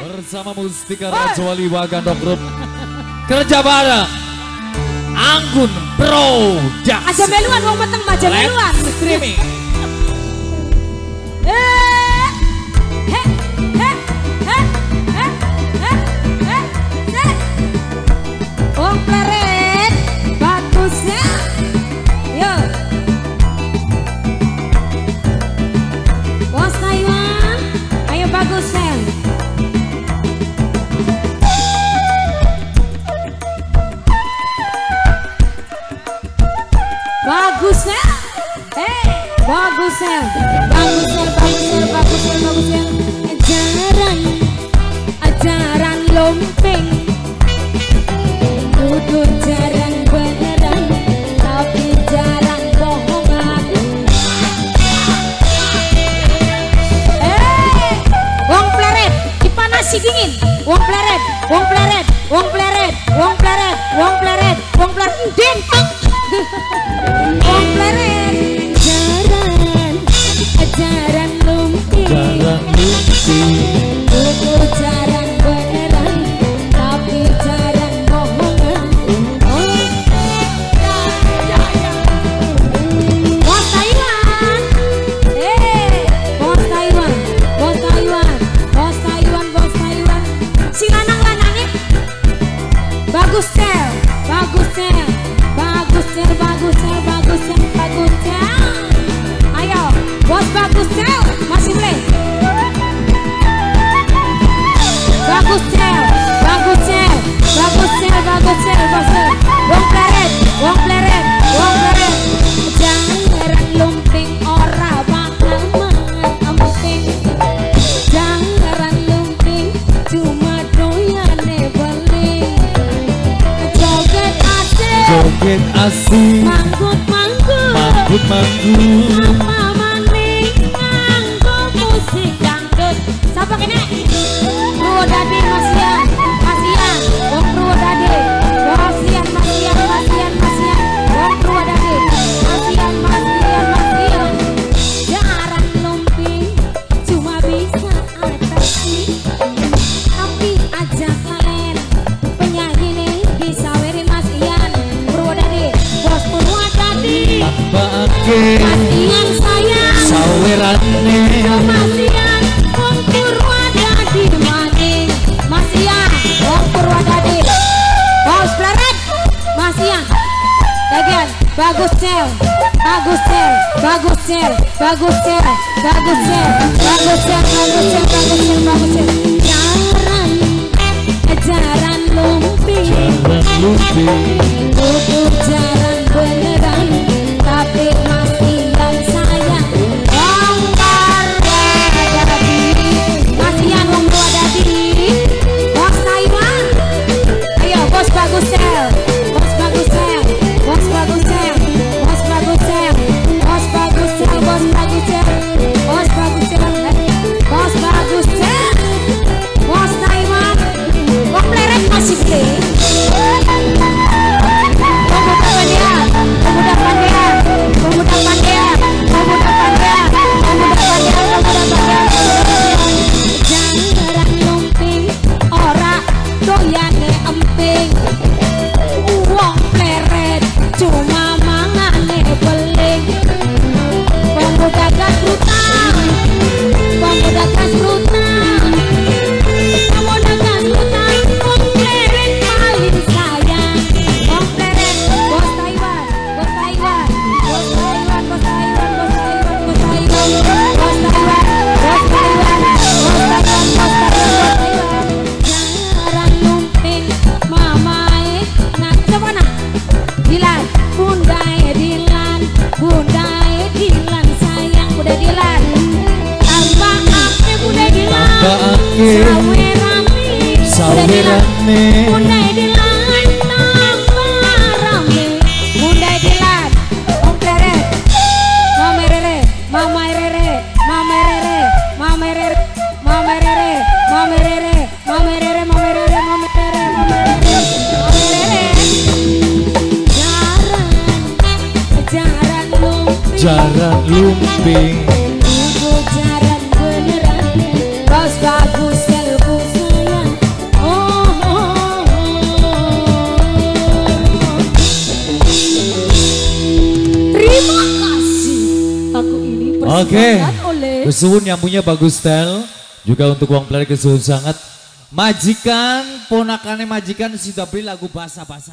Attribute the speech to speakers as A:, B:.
A: Bersama Mustika Rajawali Wagandok Group. Kerja bareng. Anggun Production
B: Aja meluan wong meteng aja meluan.
A: Streaming
B: bagus ya. Bagus ya, bagus ya, bagus ya, bagus ya. Ajaran, ajaran lompeng. Duduk jarang beneran, tapi jarang bohongan. Eh, wong pleret, dipanasi dingin. Wong pleret, wong pleret, wong pleret, wong pleret, wong pleret, wong pleret, dentok. bos bagus sel, masih boleh. Bagus sel, bagus sel, bagus sel, bagus sel, bagus sel. Wong pleret, wong pleret, wong pleret. Jangan lumping ora bakal mangan emping. Jangan lumping cuma doyane beling. Joget asik,
A: Joget asik
B: manggut manggut.
A: Manggut manggut
B: bagus sel, bagus sel, bagus sel, bagus sel, bagus sel, bagus sel, bagus sel, bagus sel, bagus sel. Jaran, jaran lumping. Bunda. Sawerane Bunda Bunda Mama Mama Mama Mama Mama Mama Mama Mama Mama Jaran Jaran lumping
A: Oke. Kesuwun yang punya bagus style. Juga untuk uang pelari kesuwun sangat. Majikan, ponakannya majikan sudah beli lagu bahasa-bahasa